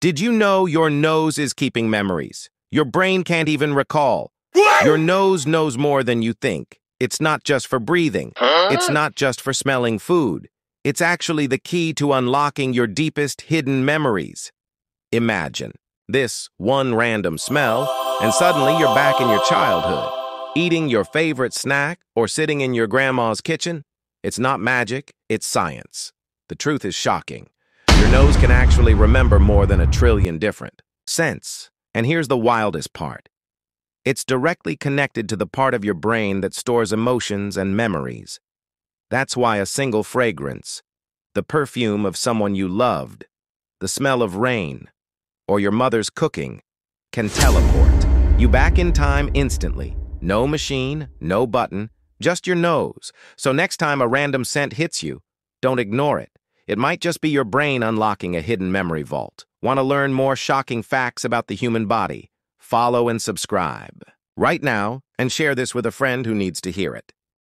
Did you know your nose is keeping memories? Your brain can't even recall. Your nose knows more than you think. It's not just for breathing. It's not just for smelling food. It's actually the key to unlocking your deepest hidden memories. Imagine this one random smell, and suddenly you're back in your childhood, eating your favorite snack or sitting in your grandma's kitchen. It's not magic, it's science. The truth is shocking. Your nose can actually remember more than a trillion different scents. And here's the wildest part. It's directly connected to the part of your brain that stores emotions and memories. That's why a single fragrance, the perfume of someone you loved, the smell of rain, or your mother's cooking, can teleport you back in time instantly. No machine, no button, just your nose. So next time a random scent hits you, don't ignore it. It might just be your brain unlocking a hidden memory vault. Want to learn more shocking facts about the human body? Follow and subscribe right now and share this with a friend who needs to hear it.